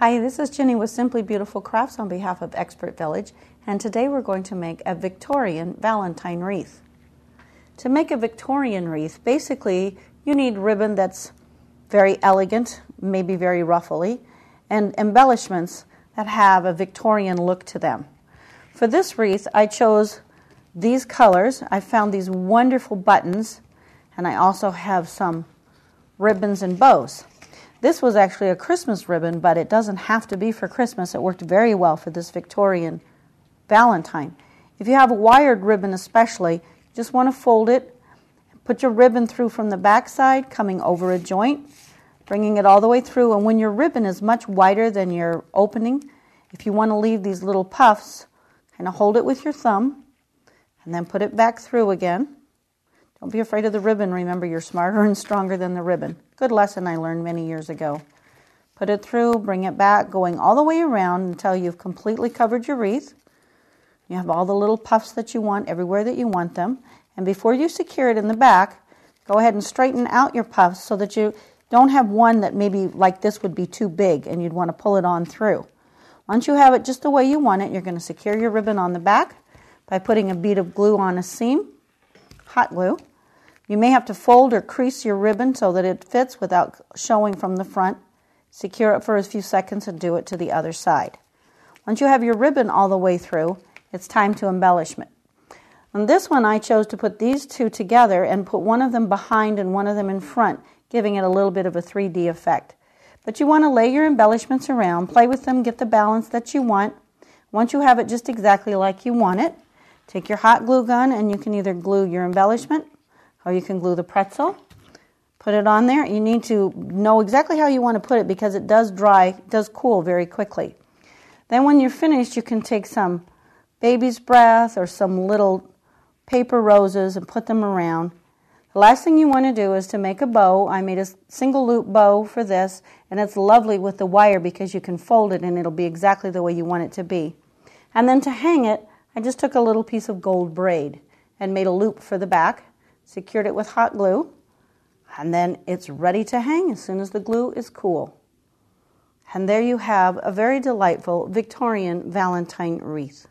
Hi, this is Jenny with Simply Beautiful Crafts on behalf of Expert Village, and today we're going to make a Victorian Valentine wreath. To make a Victorian wreath, basically you need ribbon that's very elegant, maybe very ruffly, and embellishments that have a Victorian look to them. For this wreath, I chose these colors. I found these wonderful buttons, and I also have some ribbons and bows. This was actually a Christmas ribbon, but it doesn't have to be for Christmas. It worked very well for this Victorian Valentine. If you have a wired ribbon, especially, you just want to fold it, put your ribbon through from the back side, coming over a joint, bringing it all the way through. And when your ribbon is much wider than your opening, if you want to leave these little puffs, kind of hold it with your thumb and then put it back through again. Don't be afraid of the ribbon. Remember, you're smarter and stronger than the ribbon. Good lesson I learned many years ago. Put it through, bring it back, going all the way around until you've completely covered your wreath. You have all the little puffs that you want everywhere that you want them. And before you secure it in the back, go ahead and straighten out your puffs so that you don't have one that maybe like this would be too big and you'd want to pull it on through. Once you have it just the way you want it, you're going to secure your ribbon on the back by putting a bead of glue on a seam, hot glue. You may have to fold or crease your ribbon so that it fits without showing from the front. Secure it for a few seconds and do it to the other side. Once you have your ribbon all the way through, it's time to embellishment. On this one, I chose to put these two together and put one of them behind and one of them in front, giving it a little bit of a 3D effect. But you want to lay your embellishments around, play with them, get the balance that you want. Once you have it just exactly like you want it, take your hot glue gun and you can either glue your embellishment or you can glue the pretzel. Put it on there. You need to know exactly how you want to put it because it does dry, does cool very quickly. Then when you're finished, you can take some baby's breath or some little paper roses and put them around. The last thing you want to do is to make a bow. I made a single loop bow for this, and it's lovely with the wire because you can fold it and it'll be exactly the way you want it to be. And then to hang it, I just took a little piece of gold braid and made a loop for the back secured it with hot glue, and then it's ready to hang as soon as the glue is cool. And there you have a very delightful Victorian Valentine wreath.